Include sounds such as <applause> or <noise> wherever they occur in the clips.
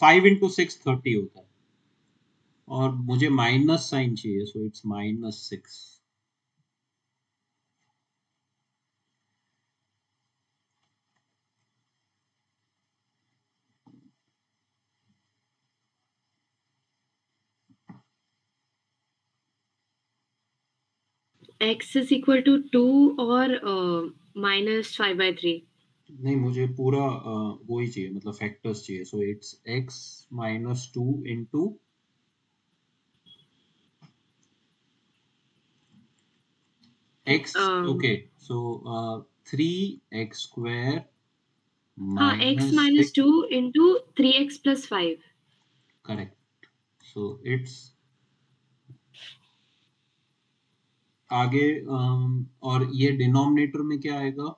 Five into six thirty होता है। और मुझे माइनस साइन चाहिए so it's minus six x is equal to two और माइनस फाइव बाई थ्री नहीं मुझे पूरा वो ही चाहिए मतलब फैक्टर्स चाहिए। So it's x minus two into x okay so three x square x two into three x plus five correct so it's आगे और ये डिनोमिनेटर में क्या आएगा?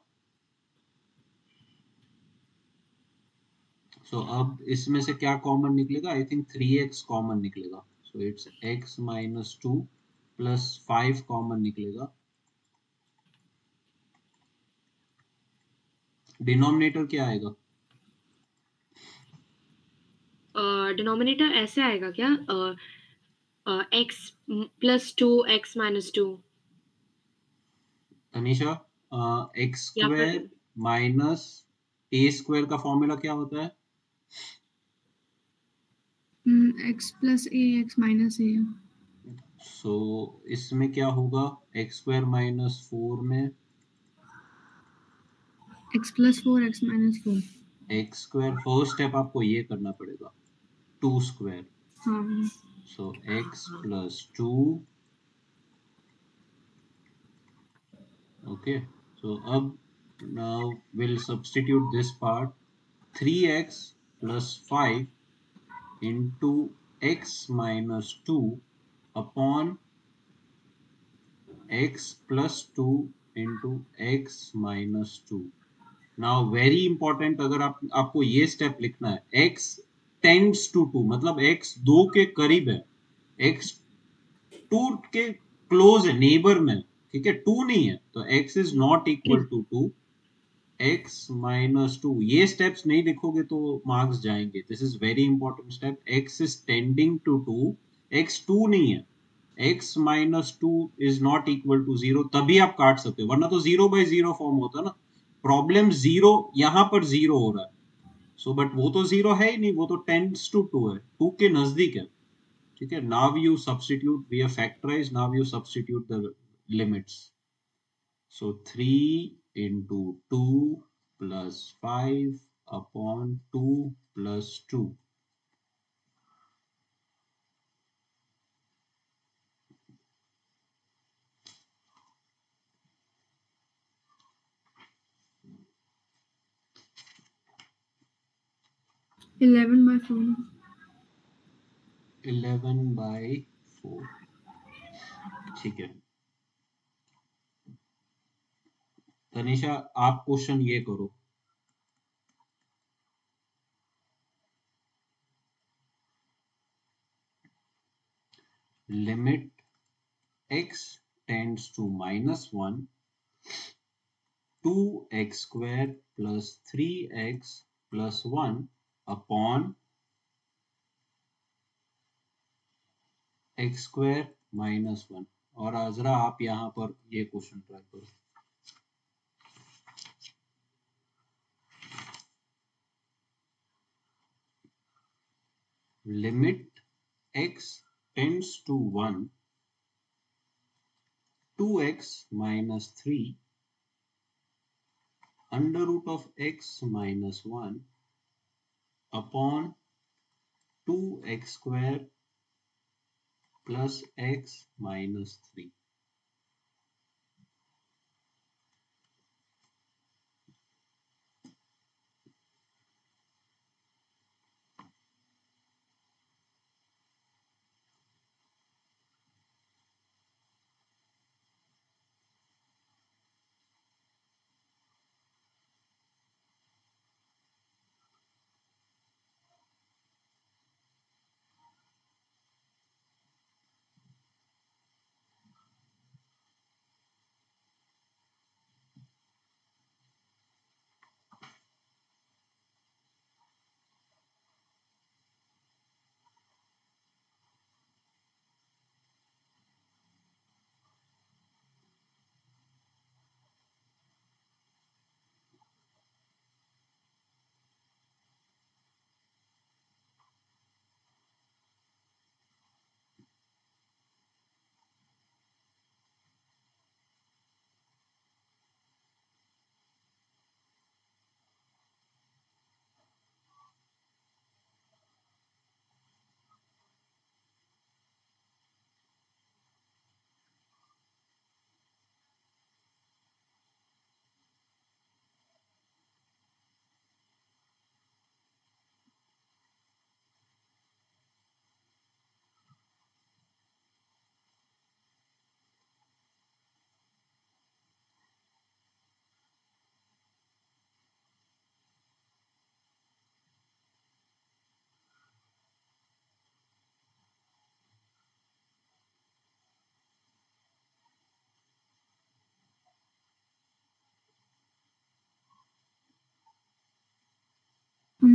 सो so, अब इसमें से क्या कॉमन निकलेगा? I think three x common निकलेगा। So it's x minus two plus five common निकलेगा। डिनोमिनेटर क्या आएगा? डिनोमिनेटर uh, ऐसे आएगा क्या? X plus two x minus two Anisha x square minus a square का फॉर्मूला क्या होता है? X plus a x minus a so इसमें क्या होगा? एक्स स्क्वायर माइनस फोर में x plus four x minus four x square first step आपको ये करना पड़ेगा। टू स्क्वायर हाँ so x plus two okay. So up now we'll substitute this part. 3x plus 5 into x minus 2 upon x plus 2 into x minus 2 now, very important, अगर आप, आपको ये step लिखना है, x टेंड्स टू टू मतलब x दो के करीब है, x टू के क्लोज है नेबर में ठीक है टू नहीं है तो x is not equal to two x minus two ये स्टेप्स नहीं लिखोगे तो मार्क्स जाएँगे. This is very important step x is tending to two x two नहीं है. X minus two is not equal to zero तभी आप काट सकते हो. वरना तो ज़ीरो बाई ज़ीरो फॉर्म होता है ना. प्रॉब्लम ज़ीरो यहाँ पर ज़ीरो हो रहा है. सो so, बट वो तो ज़ीरो है ही नहीं. वो तो टेंस टू टू है. टू के नज़दीक है. ठीक है? Now you substitute we factorise now you substitute the limits. So 3 into 2 plus 5 upon 2 plus 2. Eleven by four. Eleven by four. ठीक तनिषा, आप क्वेश्चन ये करो। Limit x tends to minus one two x square plus three x plus one upon x square minus one और आजरा आप यहाँ पर ये question try करो। Limit x tends to 1 2x minus 3 under root of x minus 1 upon 2x square plus x minus 3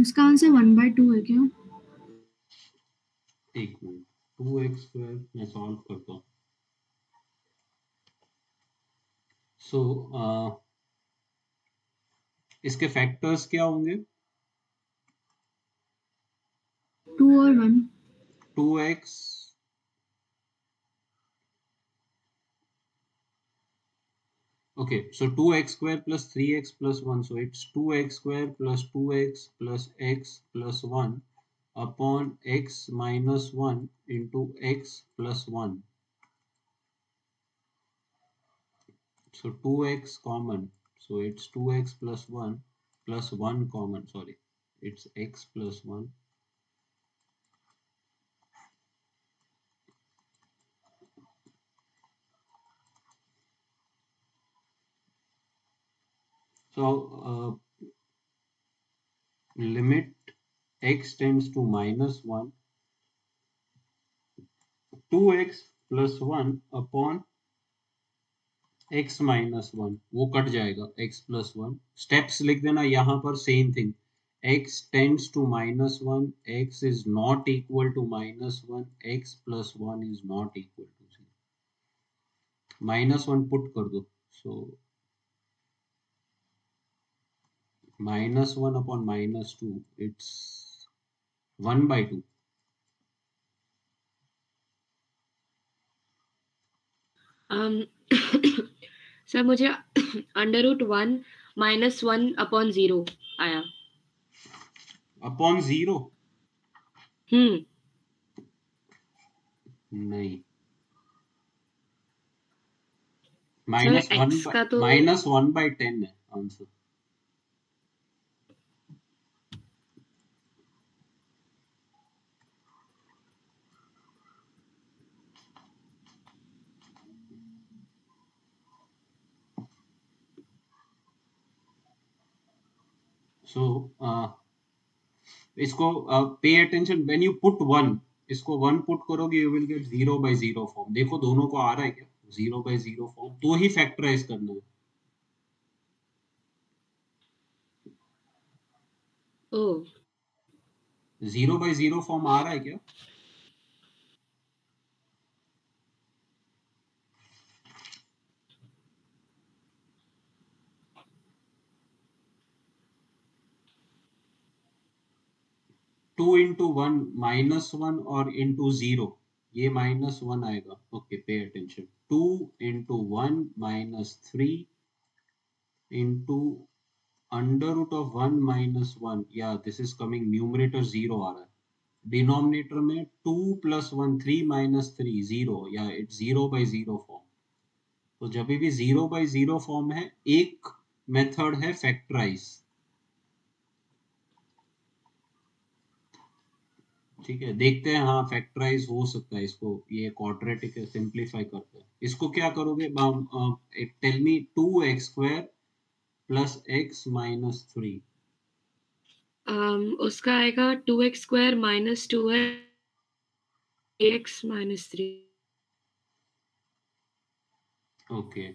इसका answer one by two है क्या? एक मिनट टू एक्स स्क्वायर मैं सॉल्व करता हूँ। सो so, uh, इसके factors क्या होंगे? टू और one two x okay so 2x square plus 3x plus 1 so it's 2x square plus 2x plus x plus 1 upon x minus 1 into x plus 1 so 2x common so it's 2x plus 1 plus 1 common sorry. It's x plus 1 so uh, limit x tends to minus 1 2x plus 1 upon x minus one वो cut जाएगा x plus one steps लिख देना यहाँ पर same thing x tends to minus one x is not equal to minus one x plus one is not equal to zero minus one put कर दो so minus one upon minus two it's one by two um <coughs> sir मुझे under root one minus one upon zero आया। Upon zero हम्म। नहीं। Minus one minus one by ten है answer so इसको pay attention when you put one इसको one put करोगे you will get zero by zero form देखो दोनों को आ रहा है क्या? ज़ीरो बाई ज़ीरो फॉर्म तो ही फैक्टराइज करना है। Oh zero by zero form आ रहा है क्या? Two into one minus one और इंटू ज़ीरो ये माइनस वन आएगा। Okay pay attention two into one minus three into under root of one minus one या this is coming numerator zero आ रहा है। डिनोमिनेटर में two plus one three minus three zero या it's zero by zero form तो जब भी zero by zero form है, एक मेथड है फैक्टराइज ठीक है देखते हैं हाँ फैक्टराइज हो सकता है इसको ये क्वाड्रेटिक है सिंप्लीफाई करते हैं। इसको क्या करोगे? Tell me two x square plus x minus three um, उसका आएगा two x square minus two x minus three okay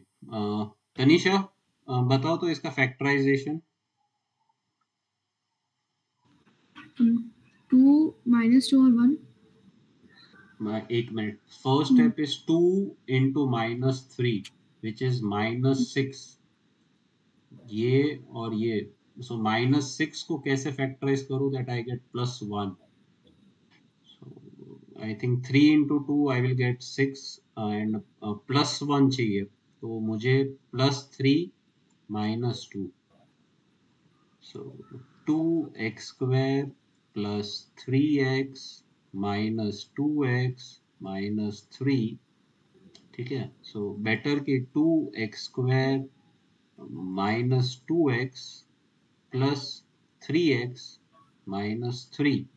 Tanisha बताओ तो इसका फैक्टराइजेशन टू माइनस टू और वन एक minute first step is two into minus three which is minus six ये और ये. सो माइनस सिक्स को कैसे फैक्टराइज करूँ that I get plus one I think three into two I will get six and plus one चाहिए. तो मुझे plus three minus two so two x square plus three x minus two x minus three ठीक है? So better कि two x square minus two x plus three x minus three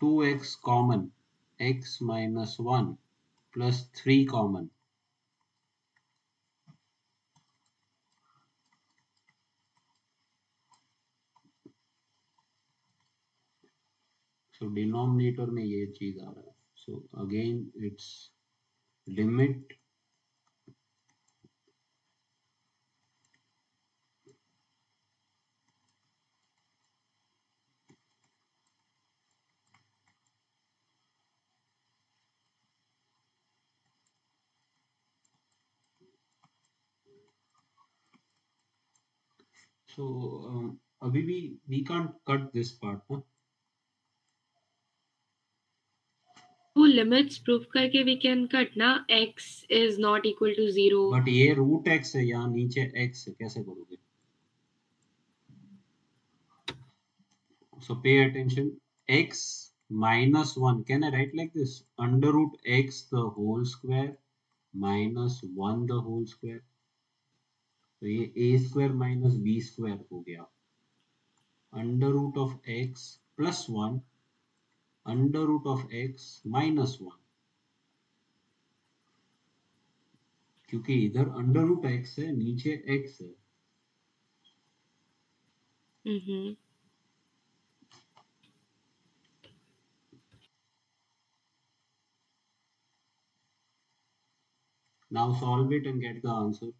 two x common x minus one plus three common so denominator में ये चीज़ आ रहा है so again it's limit so um, we, we we can't cut this part no? वो limits prove करके we can cut ना, x is not equal to zero but ये root x है यहाँ नीचे एक्स है कैसे करोगे? So pay attention, x 1 can i write like this? Under root x, the whole square, minus 1 the whole square. तो ये a square minus b square हो गया। Under root of x plus one under root of x minus one क्योंकि इधर under root x है नीचे x है। Now solve it and get the answer.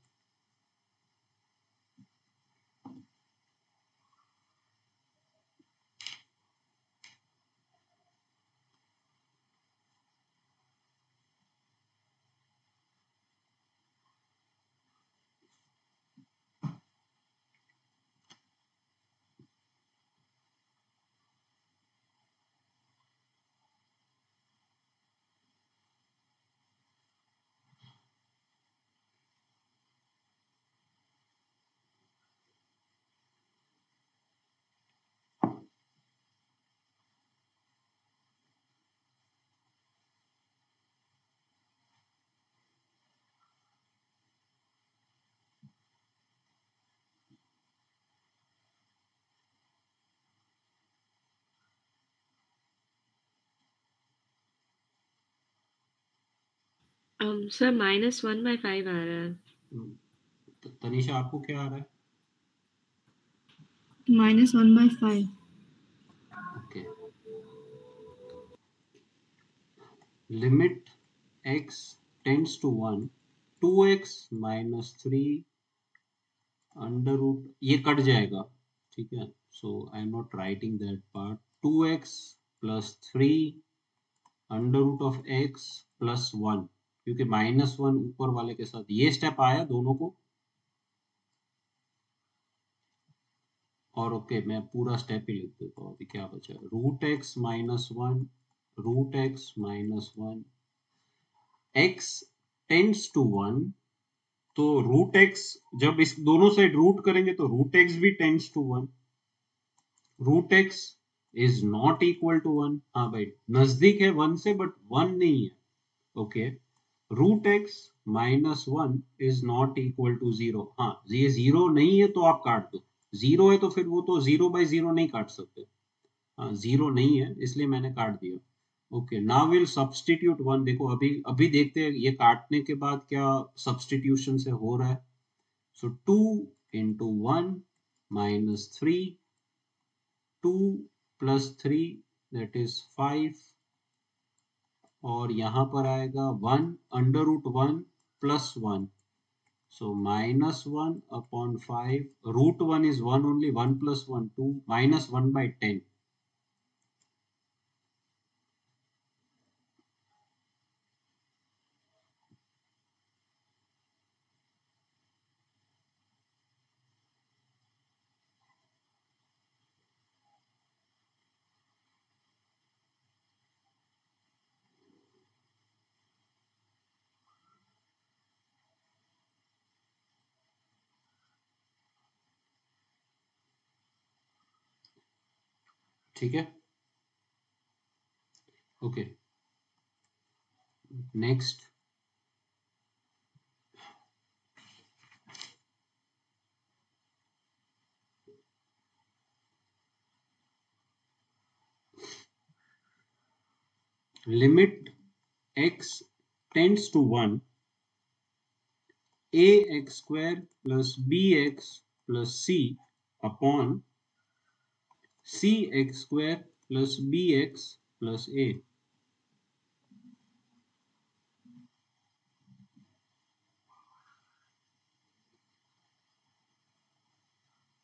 Um sir minus one by five आ रहा है। त- तनिषा आपको क्या आ रहा है? Minus one by five okay limit x tends to one two x minus three under root ये कट जाएगा। ठीक है? So I am not writing that part two x plus three under root of x plus one क्योंकि minus one ऊपर वाले के साथ ये स्टेप आया दोनों को। और ओके मैं पूरा स्टेप ही लिख देता हूँ, अभी क्या बचा root x minus one root x minus one x tends to one तो रूट एक्स जब इस दोनों साइड रूट करेंगे तो रूट एक्स भी tends to one root x is not equal to one हाँ भाई, नज़दीक है वन से बट वन नहीं है okay root x minus one is not equal to zero हाँ ये ज़ीरो नहीं है तो आप काट दो। ज़ीरो है तो फिर वो तो ज़ीरो बाई ज़ीरो नहीं काट सकते। हाँ ज़ीरो नहीं है, इसलिए मैंने काट दिया। Okay now will substitute one देखो, अभी अभी देखते हैं, ये काटने के बाद क्या सब्सटीट्यूशन से हो रहा है? So two into one minus three two plus three that is five और यहाँ पर आएगा one under root one plus one. So minus one upon five root one is one only one plus one two minus one by ten ठीक है okay next limit x tends to 1 ax square plus bx plus c upon C X square plus B X plus a.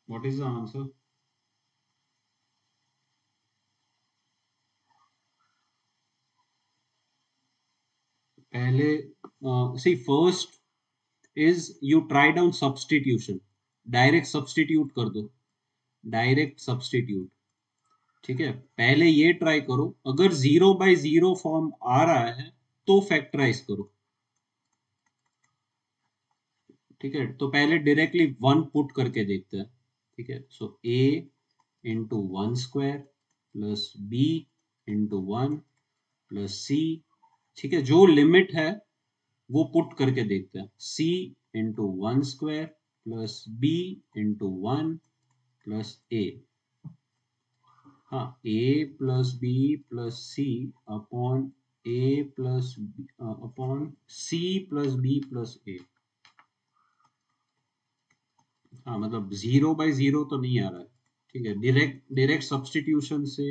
What is the answer? पहले see first is you try down substitution direct substitute कर दो direct substitute ठीक है? पहले ये try करो। अगर zero by zero form आ रहा है तो फैक्टराइज करो। ठीक है? तो पहले डायरेक्टली वन पुट करके देखते हैं। ठीक है? So A into one square plus B into one plus C ठीक है? जो लिमिट है, वो पुट करके देखते हैं। C into one square plus B into one plus A हाँ A plus B plus C upon A plus upon C plus B plus A हाँ मतलब ज़ीरो बाय ज़ीरो तो नहीं आ रहा है ठीक है? डायरेक्ट डायरेक्ट सब्सटीट्यूशन से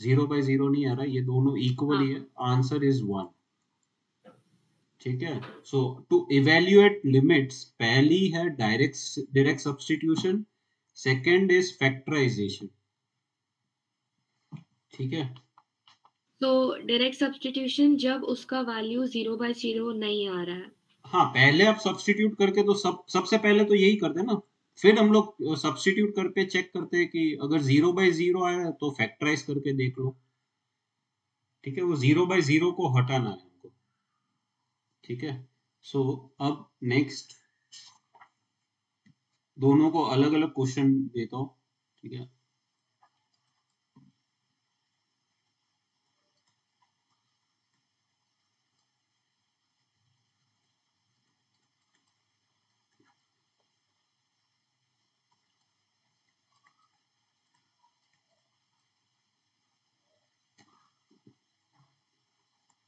ज़ीरो बाय ज़ीरो नहीं आ रहा ये दोनों इक्वल ही। है। आंसर इज़ वन ठीक है? सो टू इवेल्युएट लिमिट्स पहली है direct direct substitution second is factorisation ठीक है। तो डायरेक्ट सब्सटीट्यूशन जब उसका वैल्यू ज़ीरो बाय ज़ीरो नहीं आ रहा है। हाँ पहले आप सब्सटीट्यूट करके तो सब सबसे पहले तो यही करते ना। फिर हम लोग सब्सटीट्यूट करके चेक करते हैं कि अगर ज़ीरो बाय ज़ीरो आया तो फैक्टराइज करके देख लो। ठीक है वो ज़ीरो बाय ज़ीरो को हटाना है हमको। ठीक है सो so, अब नेक्स्ट दोनों को अलग अलग क्वेश्चन देता हूँ। ठीक है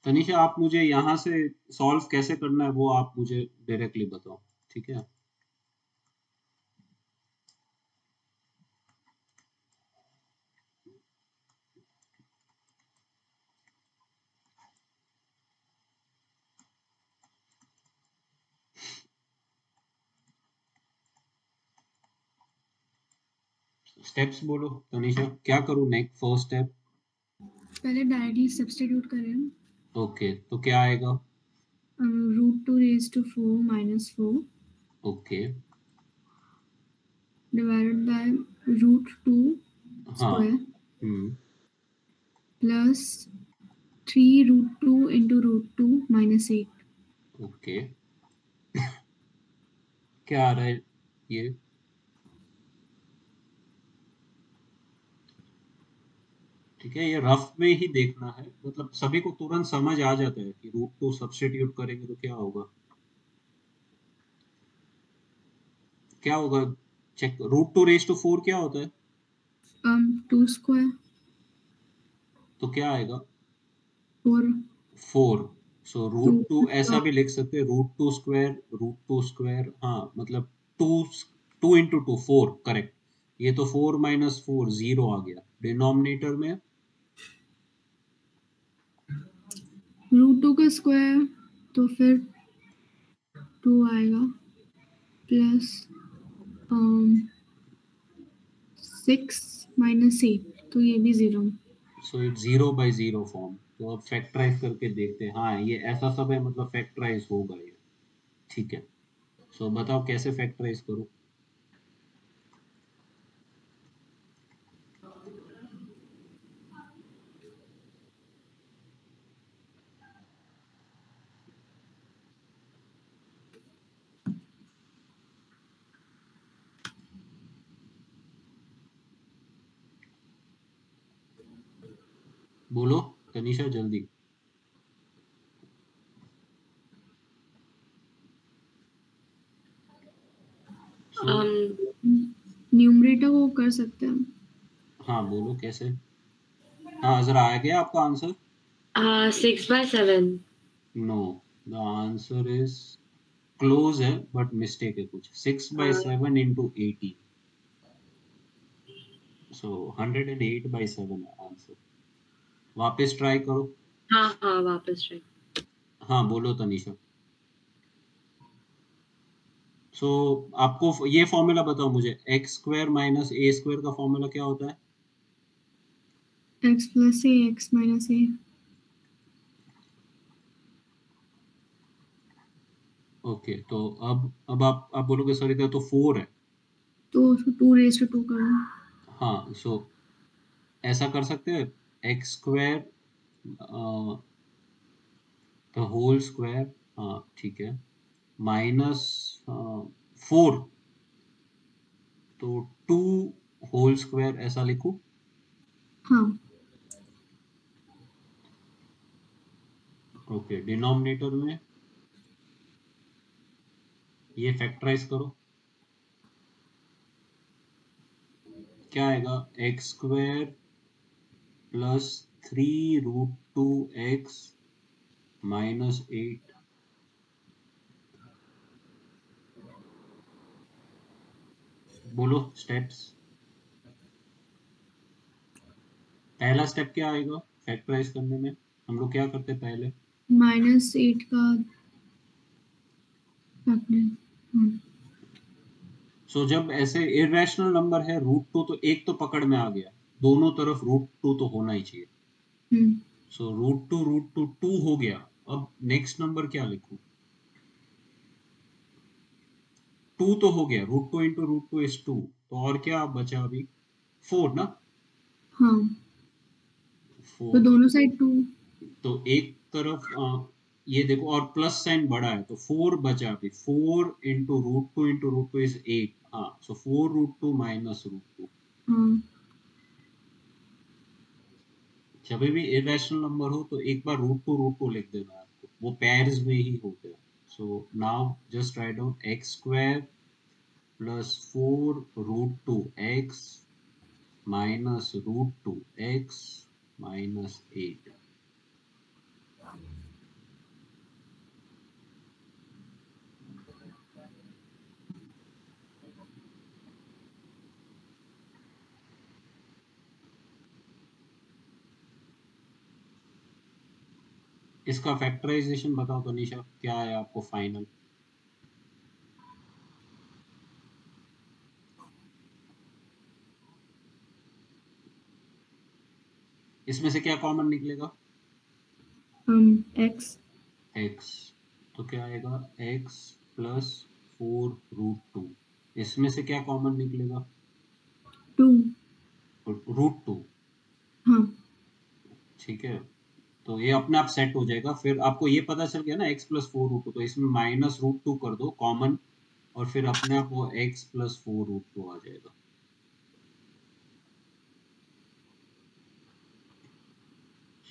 तनिषा, आप मुझे यहाँ से सॉल्व कैसे करना है, वो आप मुझे डायरेक्टली बताओ, ठीक है? स्टेप्स बोलो, तनिषा, क्या करूँ नेक्स्ट फ़र्स्ट स्टेप पहले डायरेक्टली सब्सटीट्यूट करें। ओके तो क्या आएगा? Root two raise to four minus four okay divided by root two square plus three root two into root two minus eight okay क्या आ रहा है ये? ठीक है ये रफ में ही देखना है। मतलब सभी को तुरंत समझ आ जाता है कि रूट टू सब्सटीट्यूट करेंगे तो क्या होगा। क्या होगा? Check root two raise to four क्या होता है? Um टू स्क्वायर तो क्या आएगा? Four four so root two ऐसा भी लिख सकते हैं root two square root two square हाँ मतलब two two into two four correct ये तो फोर माइनस फोर ज़ीरो आ गया। डिनोमिनेटर में रूट टू का स्क्वायर तो फिर टू आएगा प्लस सिक्स माइनस एट तो ये भी zero so it zero by zero form तो अब फैक्टराइज करके देखते हैं। हाँ ये ऐसा सब है मतलब फैक्टराइज होगा ये। ठीक है। सो so, बताओ कैसे फैक्टराइज करूँ? बोलो तनिषा जल्दी। um न्यूमरेटर को कर सकते हैं। हाँ बोलो कैसे? हाँ जरा आ गया आपका answer six by seven no the answer is close है बट मिस्टेक है कुछ। Six by seven into eighty so hundred and eight by seven answer वापस ट्राई करो। हाँ हाँ वापस ट्राई हाँ बोलो तनिषा। सो so, आपको ये फॉर्मूला बताओ मुझे। X square minus A square का फॉर्मूला क्या होता है? X plus A X minus A okay तो अब अब आप आप बोलोगे सर इधर तो फोर है। तो उसको टू रेस टू टू कर। दो हाँ सो so, ऐसा कर सकते हैं? X square the whole square हाँ ठीक है माइनस फोर तो टू होल स्क्वायर ऐसा लिखूं? हाँ। ओके डिनोमिनेटर में ये फैक्टराइज करो। क्या आएगा? X square plus three root two X minus eight बोलो स्टेप्स पहला स्टेप क्या आएगा? फैक्टराइज करने में। हम लोग क्या करते पहले? माइनस एट का सो so, जब ऐसे इरेशनल नंबर है रूट टू तो एक तो पकड़ में आ गया। दोनों तरफ़ रूट टू तो होना ही चाहिए। So root two root two two हो गया। अब नेक्स्ट नंबर क्या लिखू? टू तो हो गया। Root two into root two is two तो और क्या बचा अभी? फोर ना? हाँ। तो फोर दोनों साइड टू तो एक तरफ़ अ, ये देखो और प्लस साइन बड़ा है। तो फोर बचा अभी। Four into root two into root two is eight हाँ। So four root two minus root two जब भी इरेशनल नंबर हो तो एक बार रूट टू रूट टू लिख देना आपको। वो पेयर्स में ही होते हैं so now just write down X square plus four root two X minus root two X minus eight इसका फैक्टराइजेशन बताओ तो निशा क्या है आपको फाइनल इसमें से क्या कॉमन निकलेगा? um x. X. तो क्या आएगा? X plus four root two इसमें से क्या कॉमन निकलेगा? टू रूट टू हाँ. ठीक है। तो ये अपने आप सेट हो जाएगा। फिर आपको ये पता चल गया ना x plus four root two तो इसमें माइनस रूट टू कर दो कॉमन और फिर अपने आप वो x plus four root two आ जाएगा।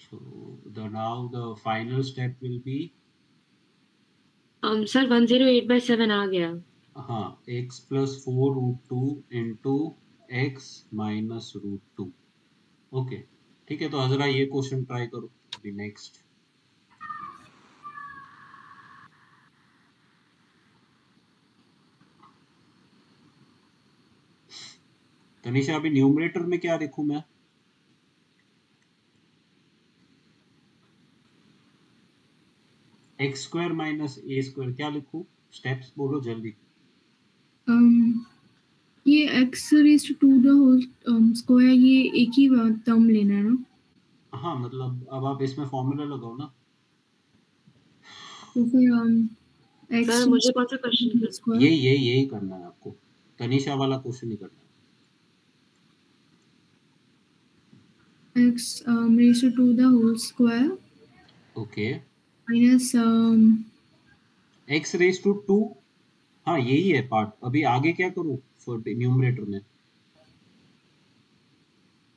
So the now the final step will be? Um, zero eight by seven आ गया। हाँ x plus four root two into X minus root two okay ठीक है तो जरा ये क्वेश्चन ट्राई करो। अभी नेक्स्ट तनिषा अभी न्यूमरेटर में क्या लिखूं मैं? X square minus A square क्या लिखूं? स्टेप्स बोलो जल्दी। Um ये x raise to two the whole square ये एक ही टर्म लेना है ना? हाँ मतलब अब आप इसमें फॉर्मूला लगाओ ना। तो फिर um सर मुझे कौन सा क्वेश्चन ये ये यही करना है आपको। तनिषा वाला क्वेश्चन ही करना x um raise to two the whole square okay minus um X raise to two हाँ यही है पार्ट अभी आगे क्या करूँ? फॉर न्यूमरेटर में।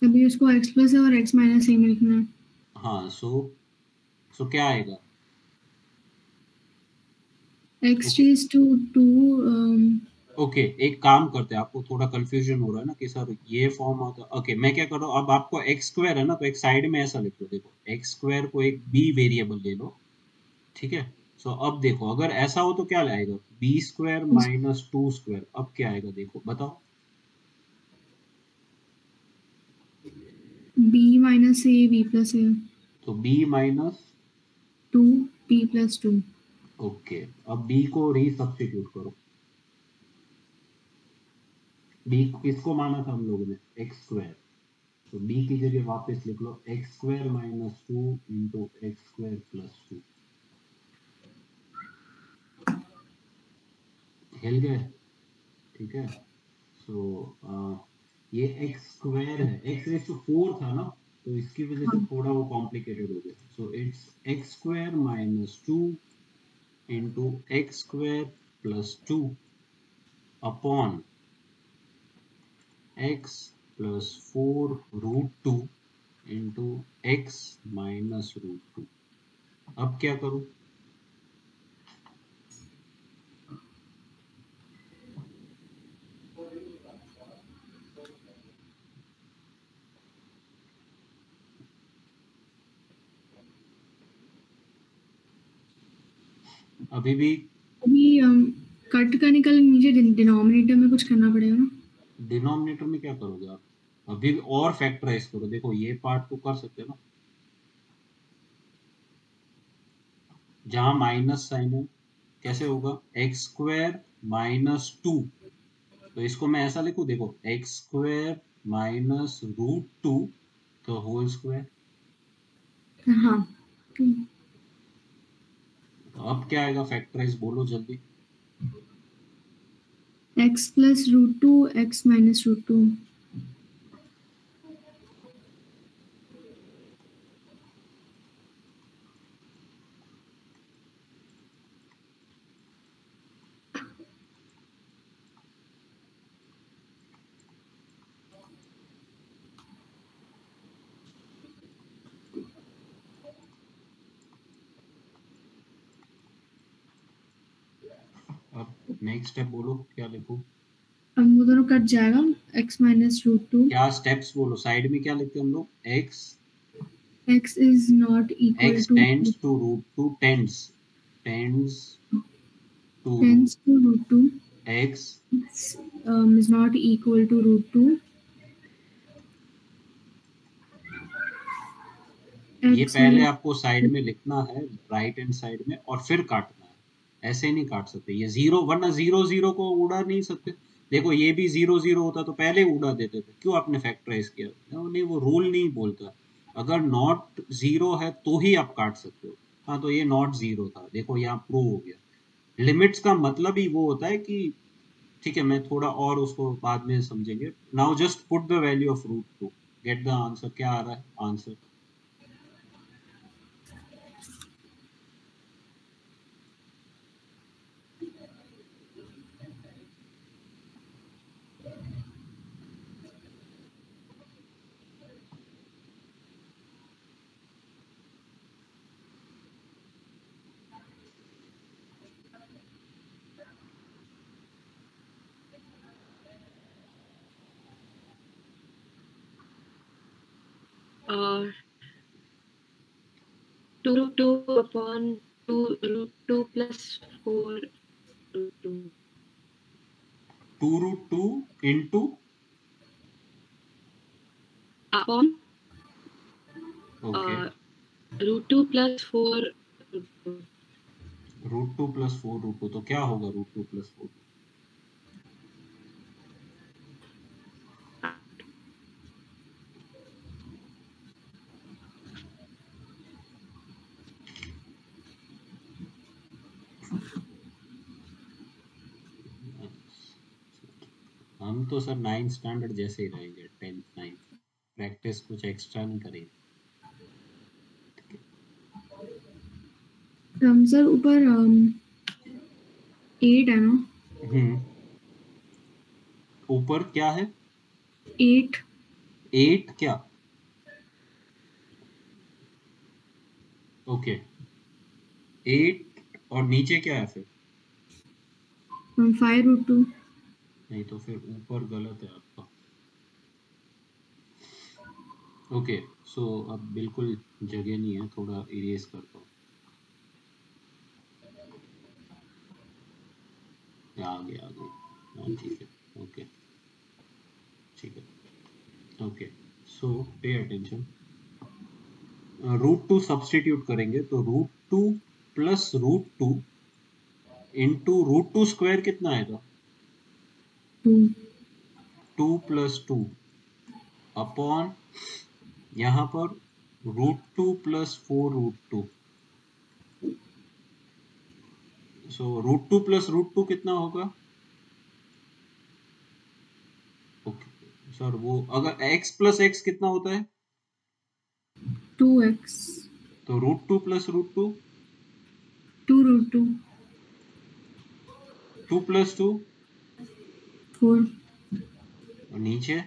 अभी उसको x प्लस और x माइनस ए में लिखना है। हाँ सो सो क्या आएगा? X raise to two okay एक काम करते हैं आपको थोड़ा कंफ्यूजन हो रहा है ना कि सर ये फॉर्म आता है ओके मैं क्या कर रहा हूँ अब आपको एक्स स्क्वायर है ना तो एक साइड में ऐसा लिख दो देखो एक्स स्क्वायर को एक बी वेरिएबल ले लो ठीक है? सो अब देखो अगर ऐसा हो तो क्या आएगा? B square minus two square अब क्या आएगा देखो बताओ। B minus a b plus a. तो B minus two b plus two okay अब बी को रीसब्स्टिट्यूट करो. बी किसको माना था हम लोगों ने? एक्स स्क्वायर तो बी की जगह वापस लिख लो. X square minus two into X square plus two हिल गए. ठीक है? सो uh, ये एक्स स्क्वायर है। एक्स रेस टू फोर था ना तो इसकी वजह से थोड़ा वो कॉम्प्लिकेटेड हो गया। So it's X square minus two into X square plus two upon X plus four root two into X minus root two अब क्या करूँ? अभी भी? अभी कट के लिए नीचे डिनोमिनेटर में कुछ करना पड़ेगा ना। डिनोमिनेटर में क्या करोगे आप? अभी और फैक्टराइज करो। देखो ये पार्ट तो कर सकते हो ना। जहाँ माइनस साइन है कैसे होगा? X square minus two. तो इसको मैं ऐसा लिखू देखो X square minus root two तो होल स्क्वायर। हाँ। अब क्या आएगा? फैक्टराइज बोलो जल्दी। X plus root two X minus root two next step बोलो क्या लिखो? अब वो दोनों कट जाएगा x माइनस रूट टू क्या स्टेप्स बोलो? साइड में क्या लिखते हैं हम लोग? X x is not equal x to tends to root 2 tends. Tends to tends to root 2 x um, is not equal to root 2 ये पहले आपको साइड में लिखना है राइट हैंड साइड में और फिर काटना ऐसे नहीं काट सकते। ये ज़ीरो, वरना ज़ीरो ज़ीरो को उड़ा नहीं सकते। देखो, ये भी ज़ीरो ज़ीरो होता तो पहले उड़ा देते थे। क्यों आपने फैक्टराइज किया? नहीं, वो रूल नहीं बोलता। अगर नॉट ज़ीरो है तो ही आप काट सकते हो। हाँ तो ये नॉट ज़ीरो था। देखो यहाँ प्रूव हो गया। लिमिट्स का मतलब ही वो होता है कि, ठीक है, मैं थोड़ा और उसको बाद में समझेंगे। Now just put the value of root two get the answer क्या आ रहा है? Answer uh, 2 2 upon 2 root 2 plus 4 root 2 two root two into upon okay uh, root 2 plus 4 root 2. Root two plus four root two तो क्या होगा root two plus four हम तो sir ninth standard जैसे ही रहेंगे टेंथ नाइन्थ प्रैक्टिस कुछ extra नहीं करेंगे। Um, सर ऊपर एट है ना? हम्म। ऊपर क्या है? एट एट क्या? ओके एट और नीचे क्या है फिर? फाइव रूट टू नहीं तो फिर ऊपर गलत है आपका। ओके सो अब बिल्कुल जगह नहीं है, थोड़ा इरेज करता हूँ। आ गया आ गया। हाँ ठीक है ओके ठीक है okay so pay attention root two substitute करेंगे तो root two plus root two into root two square कितना आएगा? टू प्लस टू अपॉन यहाँ पर root two plus four root two. So root two plus root two कितना होगा? Okay sir वो अगर x प्लस एक्स कितना होता है? Two X. तो root two plus root two. Two root two. Two plus two? और नीचे?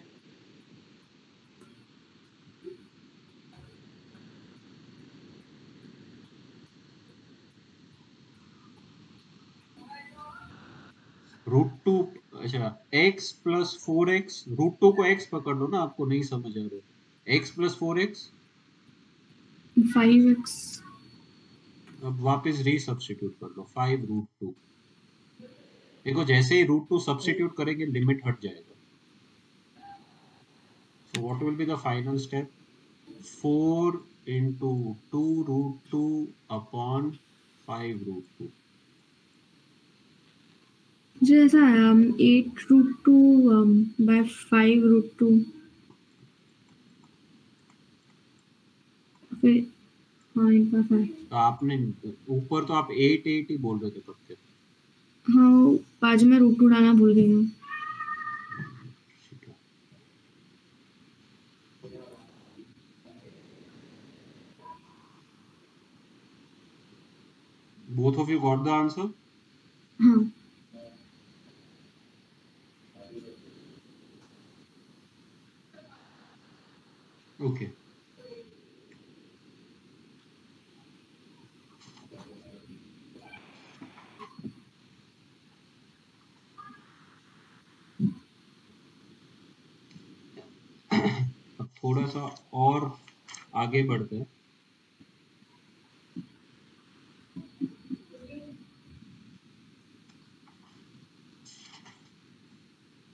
रूट टू अच्छा X plus four X root two को एक्स पकड़ लो ना आपको नहीं समझ आ रहा। X plus four X five X अब वापस रीसब्स्टिट्यूट कर लो फाइव रूट टू देखो जैसे ही रूट टू सब्स्टिट्यूट करेंगे लिमिट हट जाएगा। So what will be the final step four into two root two upon five root two मुझे ऐसा आया eight root two by five root two फिर हाँ बार फाइव तो आपने ऊपर तो आप एट एट ही बोल रहे थे कब से हाँ बाद में रूट टू डालना भूल गई हूँ both of you got the answer हाँ okay अब थोड़ा सा और आगे बढ़ते हैं।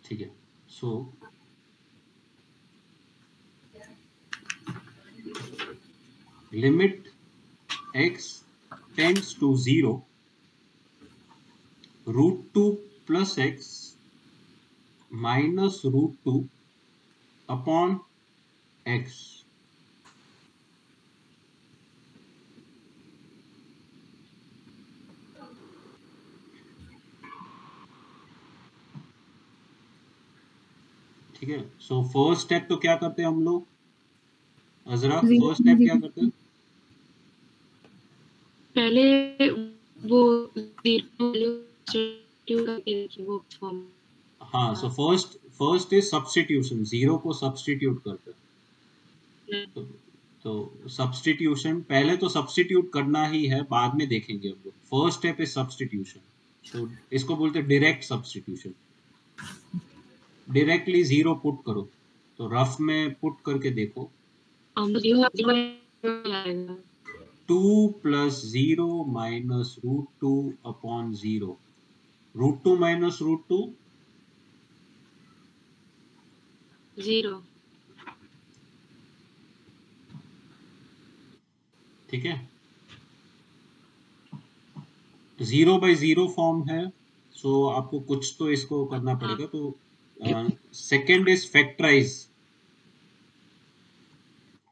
ठीक है so so, limit X tends to zero root two plus X minus root two upon x. ठीक है? सो फ़र्स्ट स्टेप तो क्या करते हैं हम लोग? अजरा फ़र्स्ट स्टेप क्या करते हैं? पहले वो zero value substitute करके देखिए वो फॉर्म हाँ so first first is substitution zero को सब्सटीट्यूट करते हैं। तो, तो सब्स्टिट्यूशन पहले तो सब्सटीट्यूट करना ही है बाद में देखेंगे हम लोग। फ़र्स्ट स्टेप इज़ सब्स्टिट्यूशन तो इसको बोलते हैं direct substitution directly zero put करो। तो रफ में पुट करके देखो। Two plus zero minus root two upon zero root two minus root two zero ठीक है? ज़ीरो बाई ज़ीरो फॉर्म है सो आपको कुछ तो इसको करना पड़ेगा तो सेकंड इज़ फैक्टराइज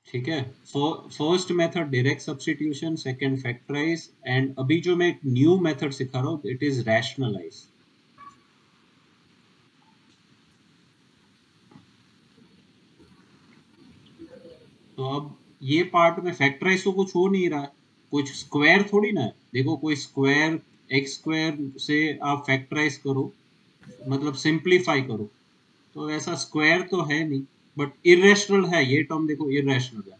ठीक है? First method direct substitution second factorise and अभी जो मैं एक न्यू मेथड सिखा रहा हूँ इट इज़ रैशनलाइज तो अब ये पार्ट में फैक्टराइज तो कुछ हो नहीं रहा। कुछ स्क्वायर थोड़ी ना देखो, कोई स्क्वायर एक्स स्क्वायर से आप फैक्टराइज करो मतलब सिंप्लीफाई करो। तो ऐसा स्क्वायर तो है नहीं बट इरेशनल है। ये टर्म देखो इरेशनल है।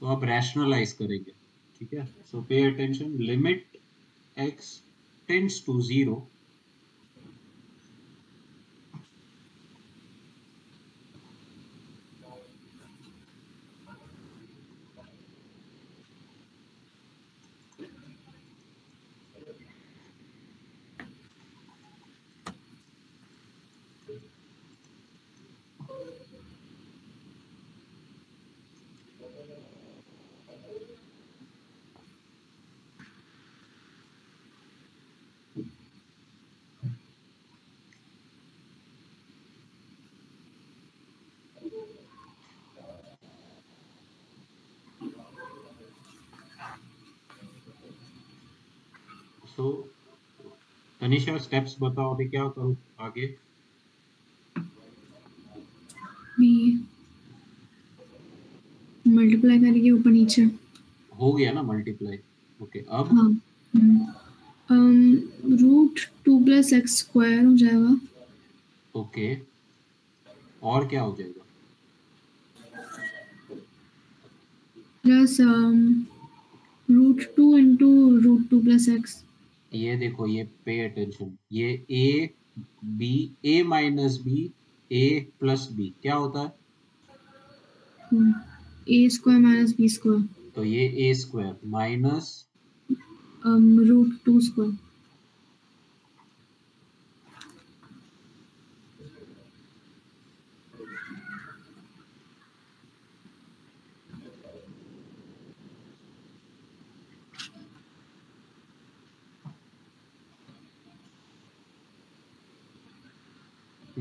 तो आप रैशनलाइज करेंगे, ठीक है? So pay attention limit X tends to zero Tanisha steps बताओ अभी क्या करो आगे? मल्टीप्लाई करके ऊपर नीचे। हो गया ना मल्टीप्लाई ओके okay, अब? हाँ। um, root two plus X square हो जाएगा। Okay okay. और क्या हो जाएगा? Plus root two into root two plus X ये देखो ये पे अटेंशन ये A B A minus B A plus B क्या होता है? A square minus B square तो ये A square minus root two square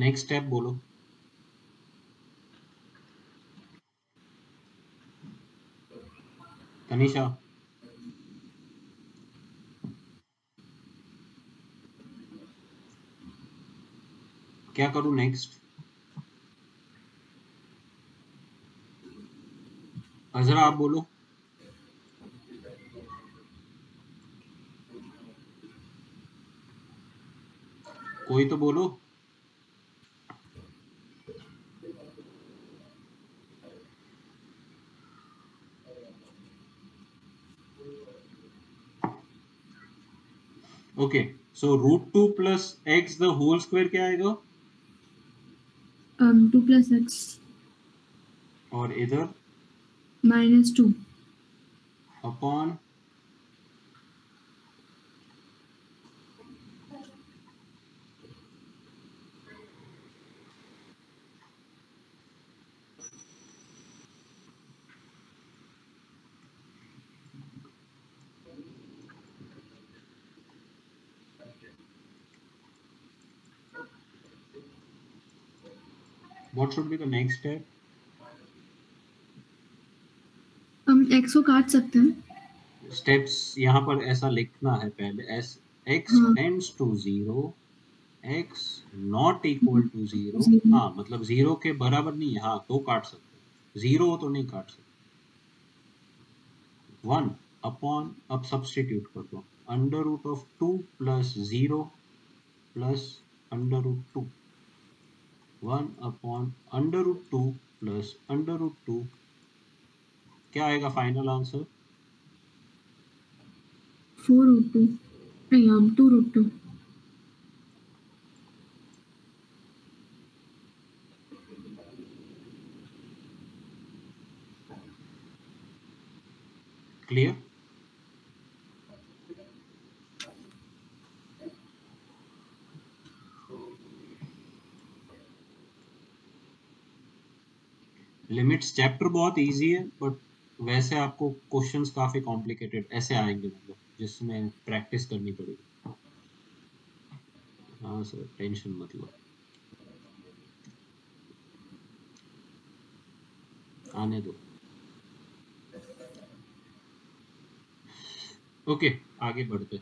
next step बोलो। तनिषा। क्या करूँ नेक्स्ट अजरा आप बोलो। कोई तो बोलो। Okay so root two plus X the whole square क्या आएगा? टू प्लस एक्स और इधर? Minus two upon what should be the next step? हम एक्स को काट सकते हैं। स्टेप्स यहाँ पर ऐसा लिखना है पहले। एस एक्स हाँ। Tends to zero X not equal to zero Zero. हाँ मतलब ज़ीरो के बराबर नहीं हाँ तो काट सकते ज़ीरो तो नहीं काट सकते। वन अपॉन अब सब्सटीट्यूट कर दो। Under root of two plus zero plus under root two one upon under root two plus under root two. क्या आएगा final answer four root two नहीं हम two root two clear limits chapter बहुत easy है but वैसे आपको questions काफ़ी complicated ऐसे आएँगे मतलब जिसमें प्रैक्टिस करनी पड़ेगी। हाँ सर टेंशन मतलब आने दो। ओके आगे बढ़ते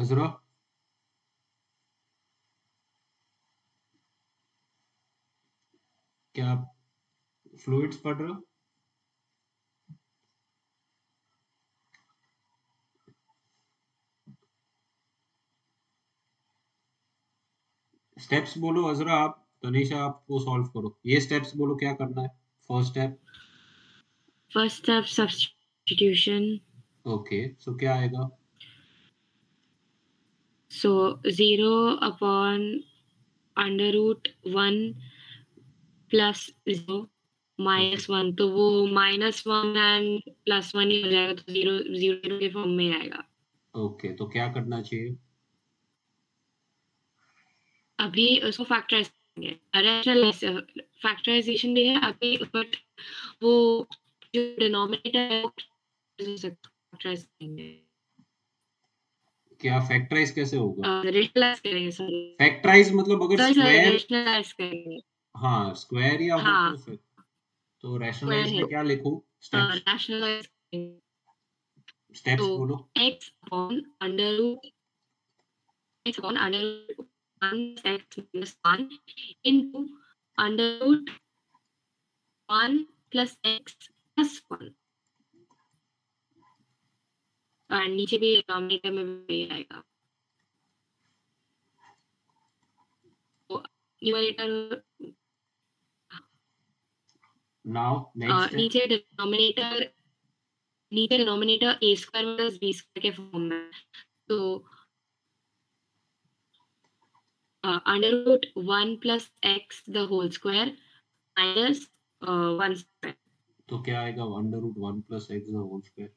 अजरा क्या आप फ्लूइड्स पढ़ रहे हो? स्टेप्स बोलो अजरा आप तनीषा आप वो सॉल्व करो। ये स्टेप्स बोलो क्या करना है? First step first step substitution. Okay so क्या आएगा? So zero upon under root one plus zero minus one तो वो minus one and plus one ही हो जाएगा तो ज़ीरो ज़ीरो के फॉर्म में आएगा। ओके तो क्या करना चाहिए? अभी उसको फैक्टराइज करेंगे। फैक्टराइजेशन भी है अभी बट वो जो डिनोमिनेटर है वो फैक्टराइज करेंगे। क्या फैक्टराइज कैसे होगा? रेशनलाइज करेंगे सॉरी। फैक्टराइज मतलब अगर स्क्वायर रेशनलाइज करेंगे। हाँ स्क्वायर या हाँ। तो तो रैशनलाइज में क्या लिखूं? स्टेप्स रैशनलाइज स्टेप्स बोलो। X under root x under root 1 x minus 1 into under root 1 plus x plus 1 और नीचे भी डिनोमिनेटर में भी आएगा। तो न्यूमरेटर नीचे डिनोमिनेटर नीचे denominator A square plus B square के फॉर्म में। तो under root one plus X the whole square minus one square तो क्या आएगा? Under root one plus X the whole square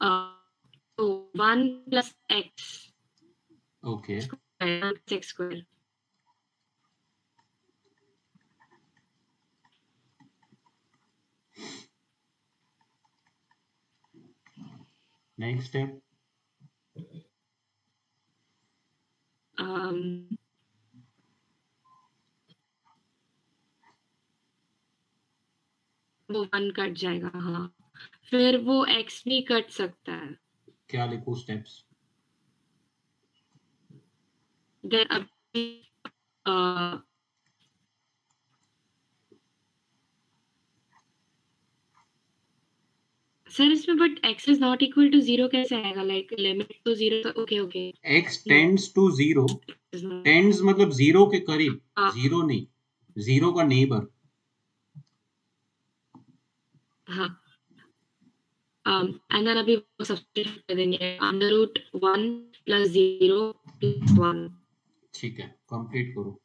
तो one plus X okay. Square X square. Next step um, वो one cut जाएगा हाँ। फिर वो x भी कट सकता है। क्या लिखूं स्टेप्स देन uh, सर इसमें but X is not equal to zero कैसे आएगा? लाइक लिमिट तो zero okay okay X tends to zero tends मतलब ज़ीरो के करीब हाँ। ज़ीरो नहीं ज़ीरो का नेबर हाँ। एंड देन अभी वो सब्स्टिट्यूट कर देंगे under root one plus zero plus one ठीक है कंप्लीट करो।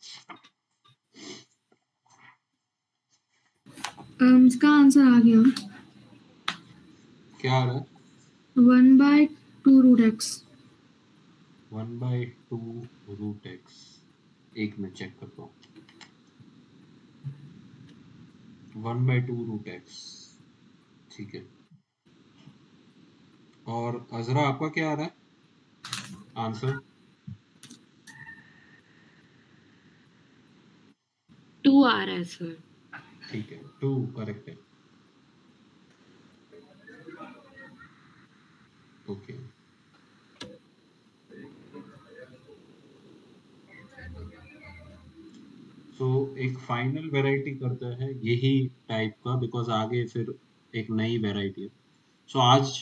Um, इसका आंसर आ गया। क्या आ रहा है? One by two root X one by two root X एक मिनट चेक करता हूँ। One by two root X ठीक है। और अजरा आपका क्या आ रहा है? आंसर टू आ रहा है सर ठीक है टू करेक्ट है. ओके सो एक फाइनल वैरायटी करते हैं यही टाइप का बिकॉज़ आगे फिर एक नई वैरायटी है. सो so, आज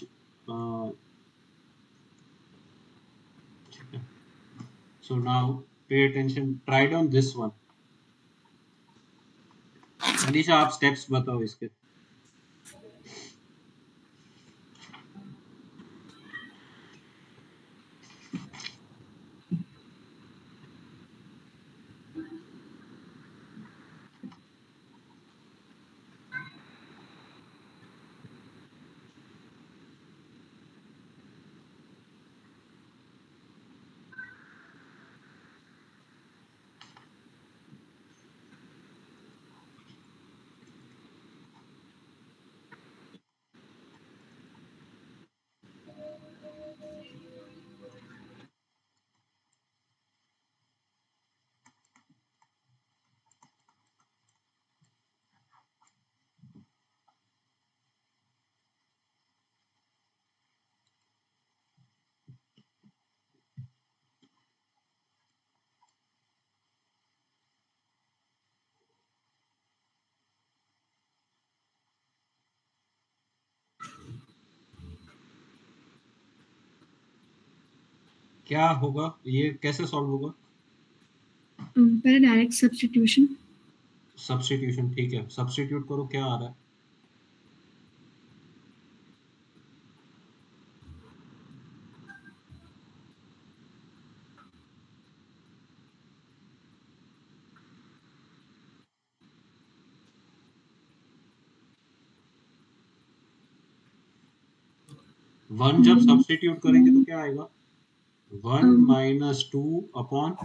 है so now pay attention try down this one Anisha आप स्टेप्स बताओ इसके। क्या होगा? ये कैसे सॉल्व होगा? Um, पहले डायरेक्ट सब्स्टिट्यूशन सब्स्टिट्यूशन ठीक है। सब्स्टिट्यूट करो क्या आ रहा है? वन जब mm-hmm. सब्स्टिट्यूट करेंगे तो क्या आएगा? One hmm. Minus two upon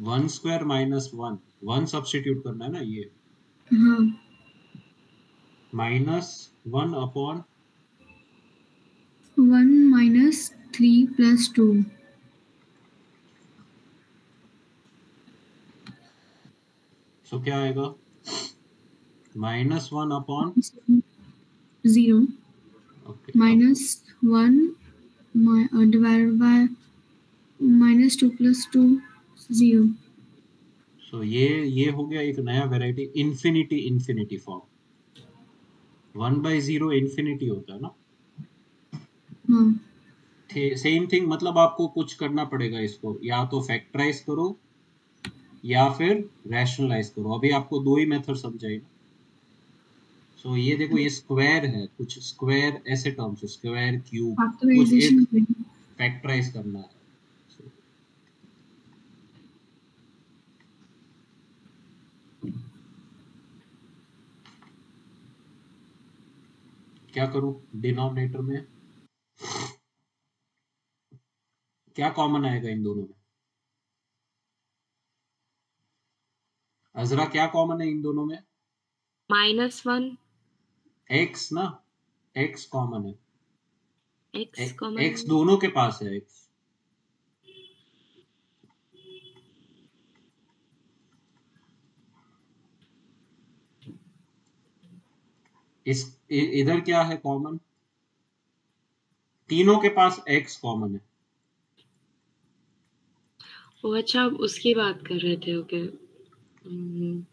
one square minus one. One substitute करना है ना ये। हाँ minus one upon one minus three plus two. So क्या आएगा? Minus one upon zero okay minus one divided by minus two plus two zero so ये ये हो गया एक नया variety infinity infinity form one by zero infinity होता है ना? हाँ. सेम थिंग मतलब आपको कुछ करना पड़ेगा इसको. या तो फैक्टराइज करो या फिर रैशनलाइज करो. अभी आपको दो ही मेथड समझाएगा सो so, ये देखो ये स्क्वायर है कुछ स्क्वायर ऐसे terms square cube factorisation factorise करना है। क्या करूँ? डिनोमिनेटर में? क्या कॉमन आएगा इन दोनों में? अजरा क्या कॉमन है इन दोनों में? माइनस वन एक्स ना एक्स कॉमन है। एक्स कॉमन एक्स दोनों के पास है एक्स इस इधर क्या है कॉमन तीनों के पास एक्स कॉमन है। ओ अच्छा आप उसकी बात कर रहे थे okay. Hmm,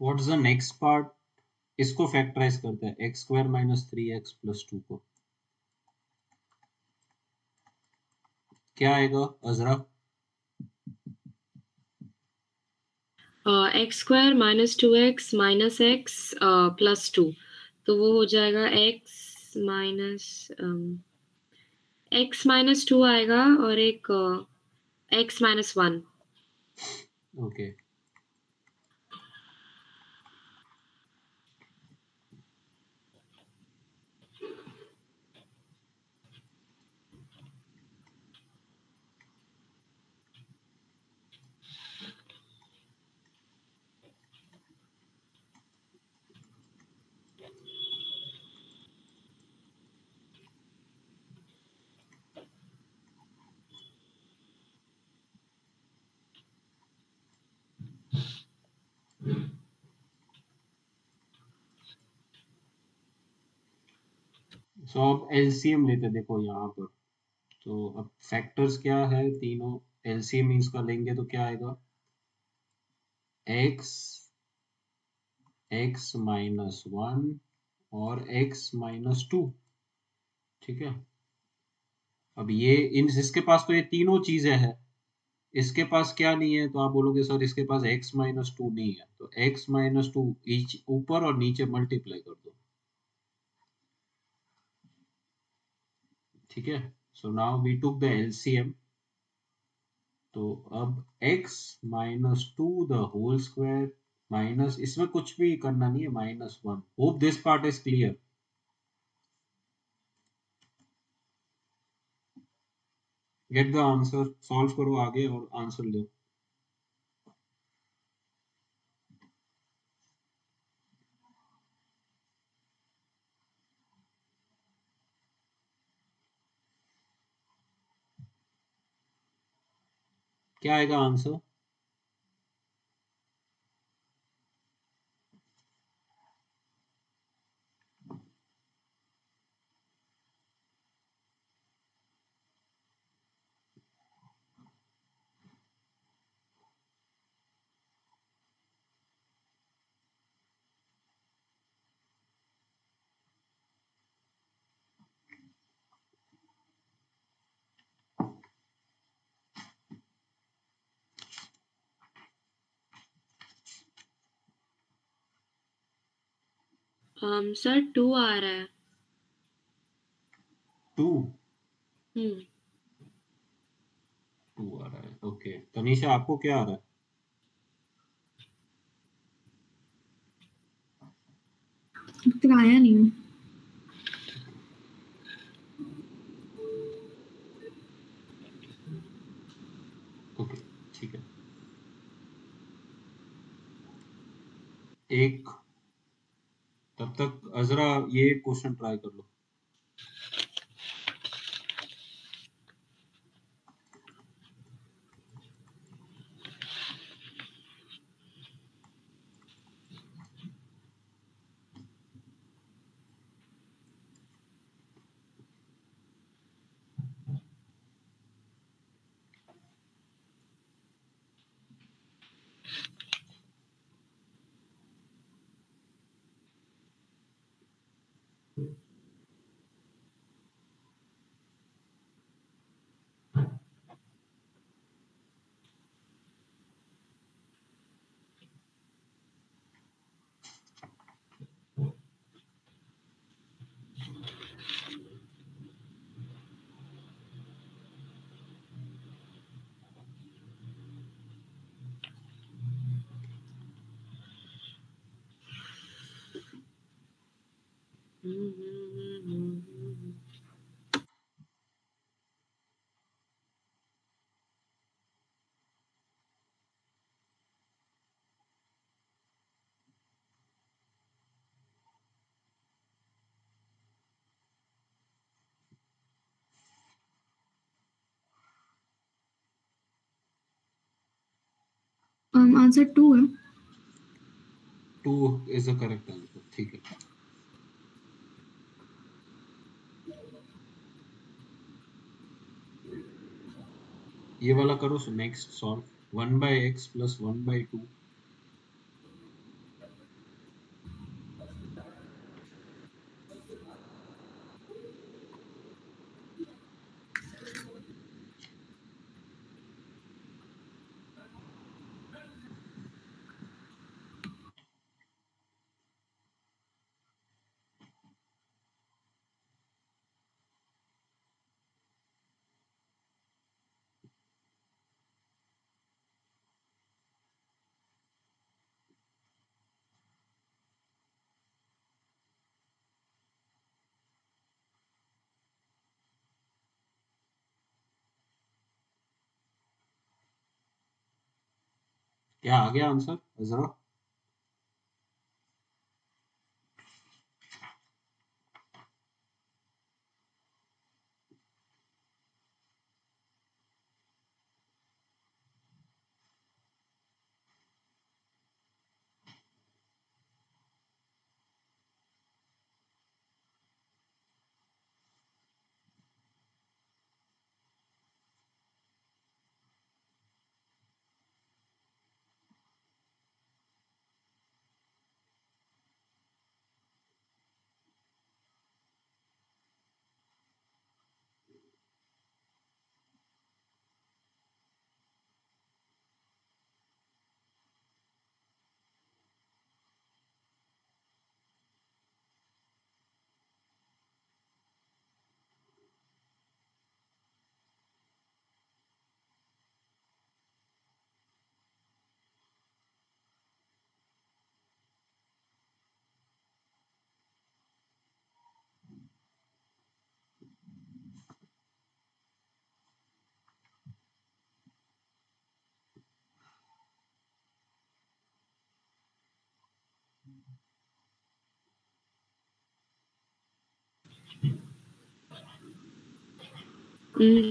what is the next part इसको फैक्टराइज करते हैं। X square minus three X plus two को। क्या आएगा Azra? X square minus two X minus X plus two तो वो हो जाएगा X minus X minus two आएगा और एक X minus one okay so अब एलसीएम लेते देखो यहाँ पर। तो अब फैक्टर्स क्या है तीनों? एलसीएम इसका लेंगे तो क्या आएगा? एक्स एक्स माइनस वन और एक्स माइनस टू ठीक है? अब ये इन, इसके पास तो ये तीनों चीज़ें हैं। इसके पास क्या नहीं है? तो आप बोलोगे, सर, इसके पास x माइनस टू नहीं है। तो x माइनस टू ऊपर और नीचे मल्टीप्लाई कर दो। ठीक है? So now we took the LCM तो अब x minus two the whole square minus इसमें कुछ भी करना नहीं है minus one hope this part is clear get the answer solve करो आगे और आंसर दो क्या आएगा आंसर? Um, सर टू आ रहा है। टू हम्म। टू आ रहा है ओके तनिषा आपको क्या आ रहा है? उत्तर आया नहीं है। ओके ठीक है। एक तब तक अजरा ये क्वेश्चन ट्राई कर लो। आंसर टू है two is the correct answer ठीक है। ये वाला करो so next solve one by X plus one by two क्या आ गया आंसर? अजरा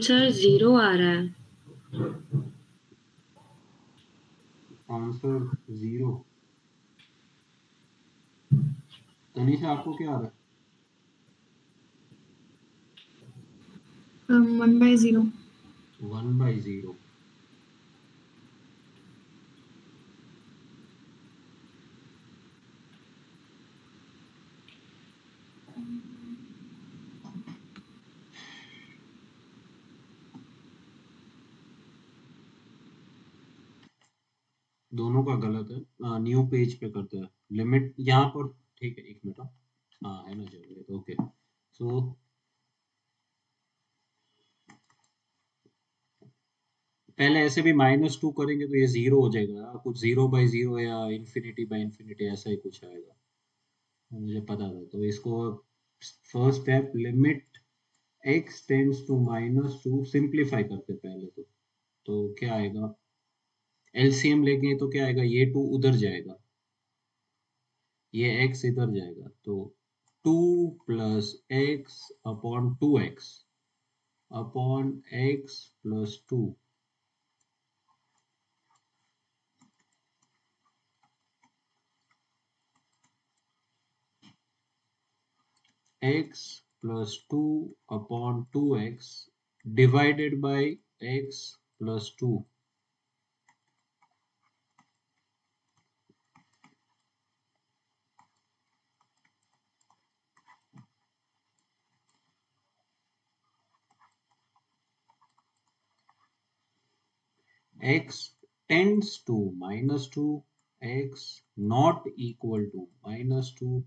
सर ज़ीरो आ रहा है। Answer zero. तनिषा आपको क्या आ रहा है? One by zero one by zero दोनों का गलत है। न्यू पेज पे करते हैं। लिमिट यहाँ पर, ठीक है, एक मिनट हाँ। है ना चलो ओके सो पहले ऐसे भी माइनस टू करेंगे तो ये ज़ीरो हो जाएगा। कुछ ज़ीरो बाई ज़ीरो या इन्फिनिटी बाई इन्फिनिटी ऐसा ही कुछ आएगा। मुझे पता था। तो इसको first step limit X tends to minus two simplify करते पहले तो। तो क्या आएगा? एलसीएम लेंगे तो क्या आएगा? ये टू उधर जाएगा। ये एक्स इधर जाएगा। तो two plus X upon two X upon X plus two x plus 2 upon 2x divided by X plus 2. X tends to minus 2 x not equal to minus 2